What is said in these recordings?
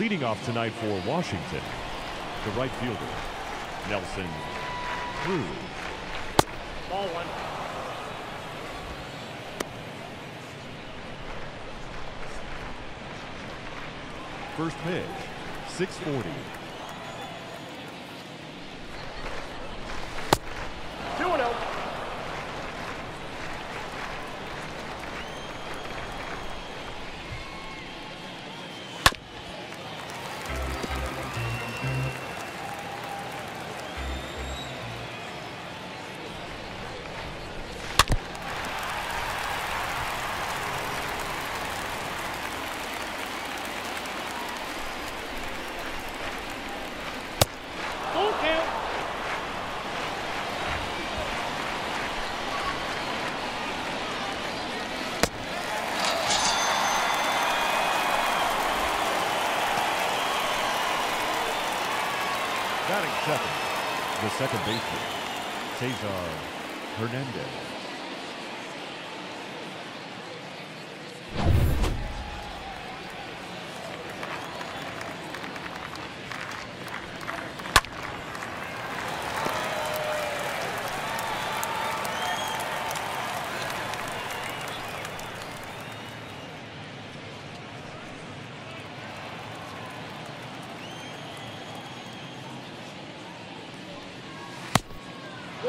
Leading off tonight for Washington, the right fielder, Nelson Cruz. Ball one. First pitch, 640. Second, the second baseman, Cesar Hernandez.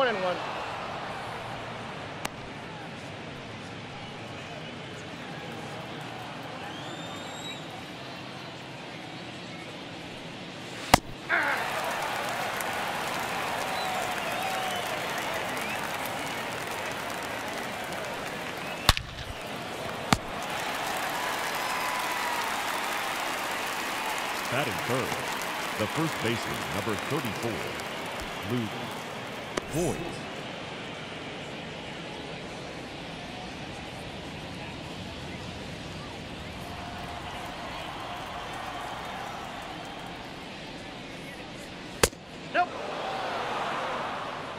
One and one. Batting third, the first baseman, number 34, Luke Voit. Nope.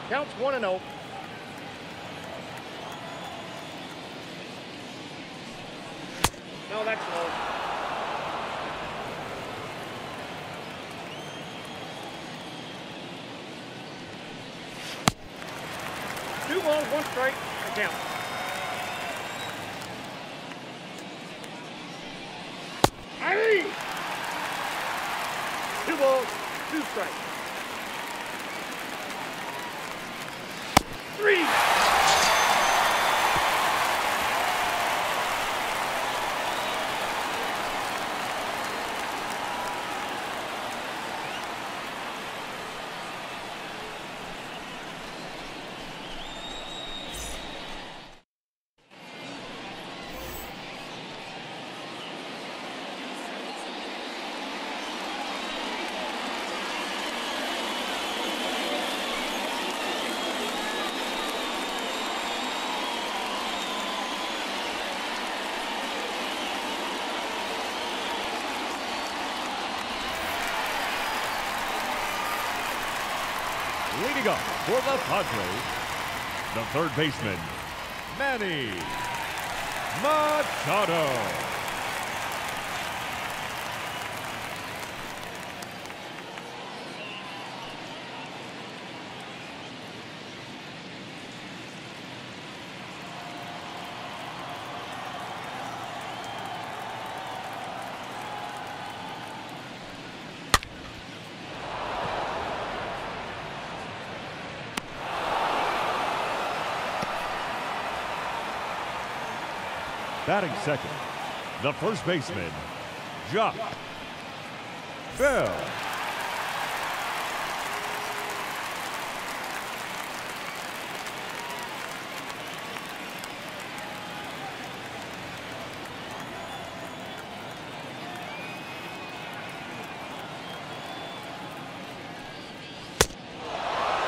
Counts one and oh. No, that's low. Balls, one strike, and count. Two balls, two strikes. Three! Leading up for the Padres, the third baseman, Manny Machado. Batting second, the first baseman, Josh Bell.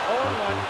Oh, All right.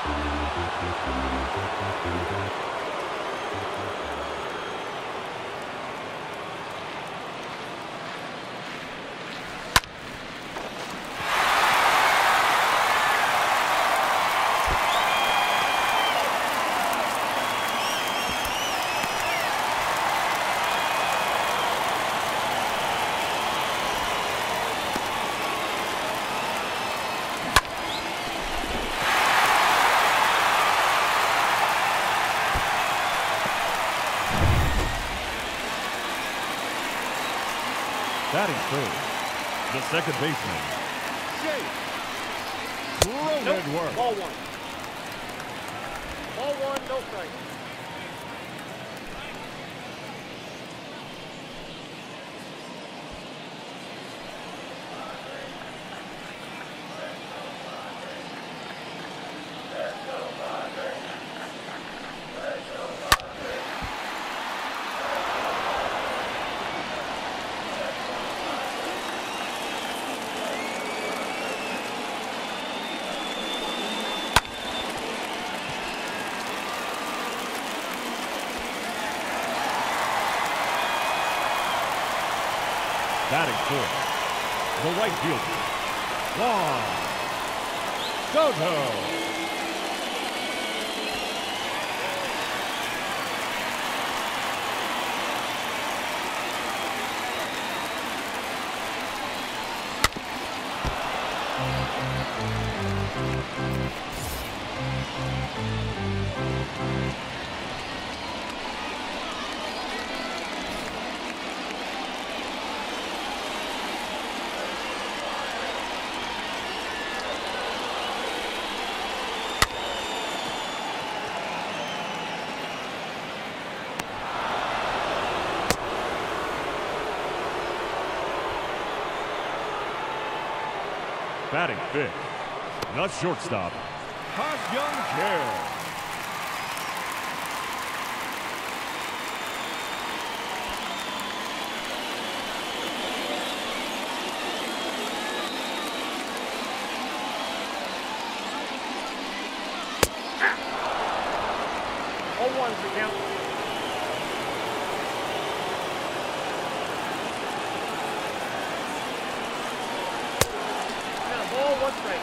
The second baseman, Nope. Worth. Ball one. Ball one, no strike. Fourth, the right fielder, Juan Soto. Batting fifth, the shortstop, Young Kim. Ball one's the count. Now, ball one strike.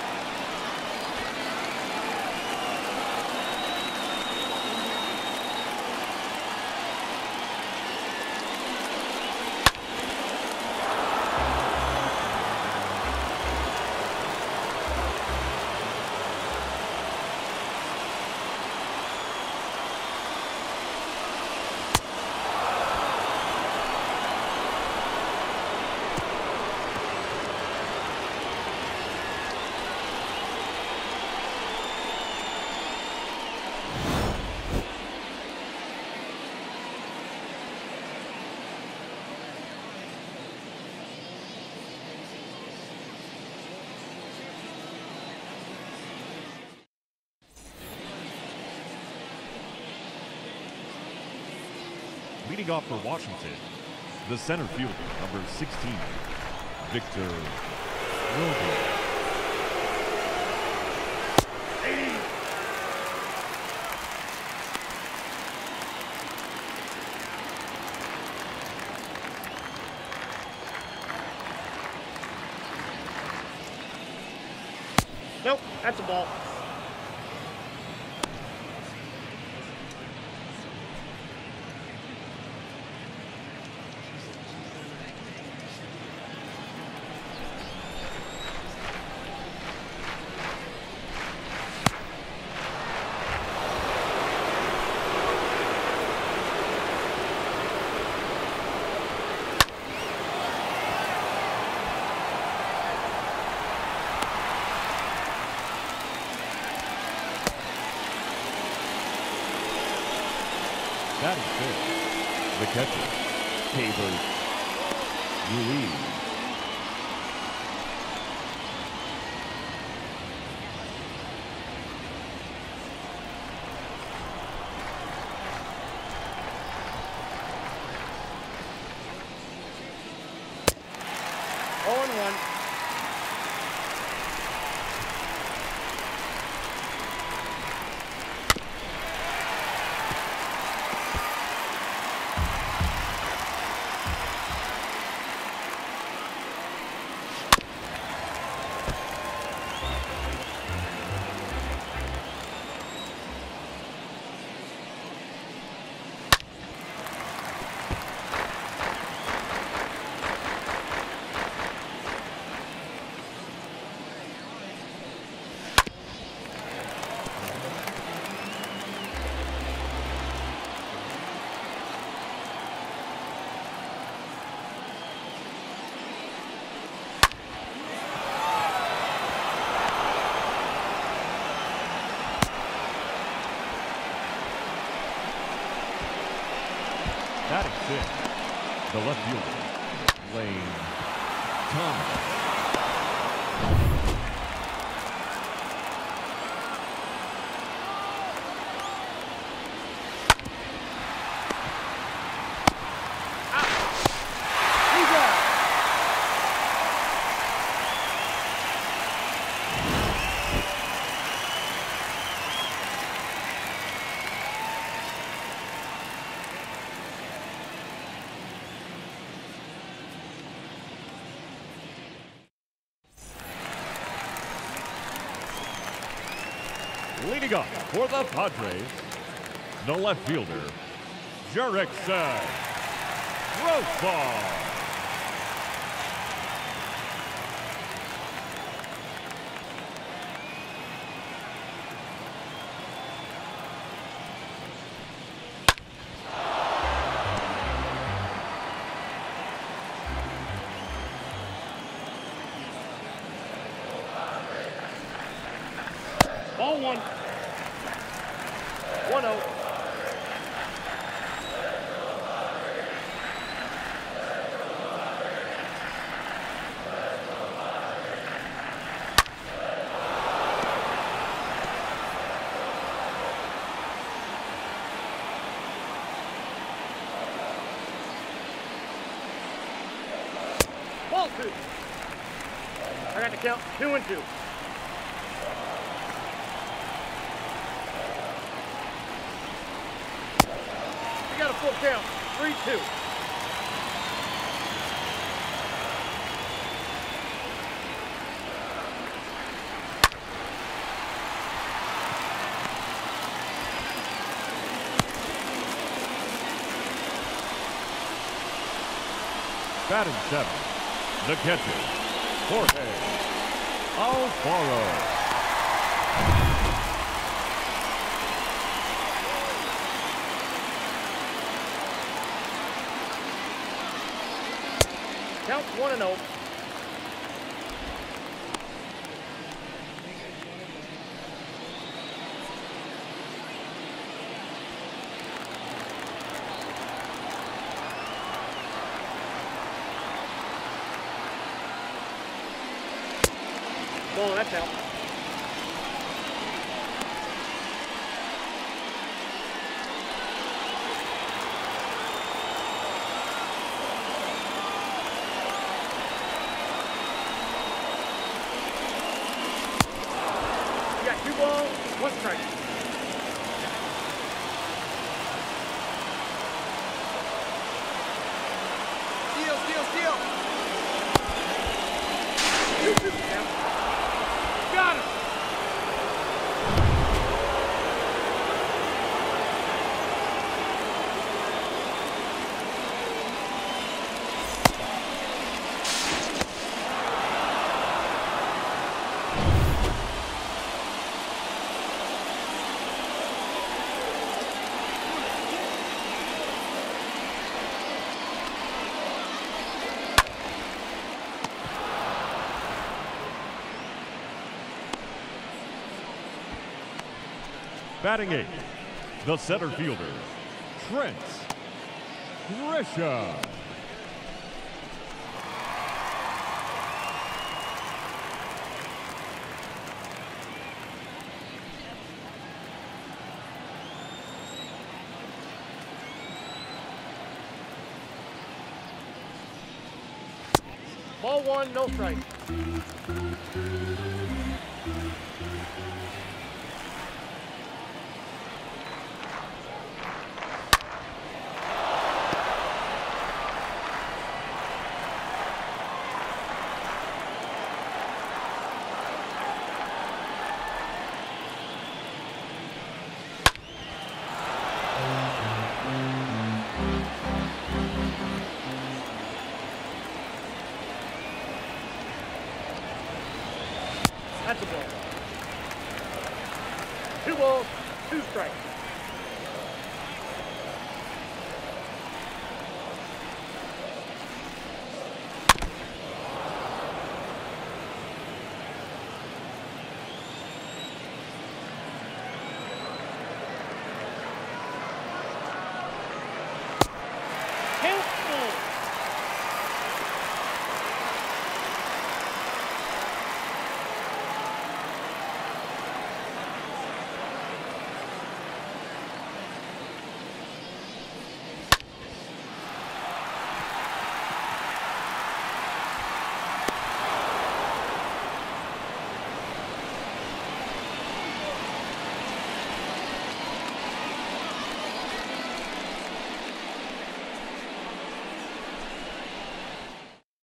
Leading off for Washington, the center fielder, number 16, Victor Wilbur. Nope, that's a ball. Batting fifth, the catcher, Tabor Ruiz. Batting the left fielder, Lane Thomas. For the Padres, the left fielder, Jurickson Profar. Ball Two. I got to count two and two. We got a full count. Three, two. Batting seven, the catcher, Jorge Alfaro. Count one and oh. Oh. That's out. Steal, steal, steal. Two, two, count. Got him. Batting eight, the center fielder, Trent Grisham. Ball one, no strike. That's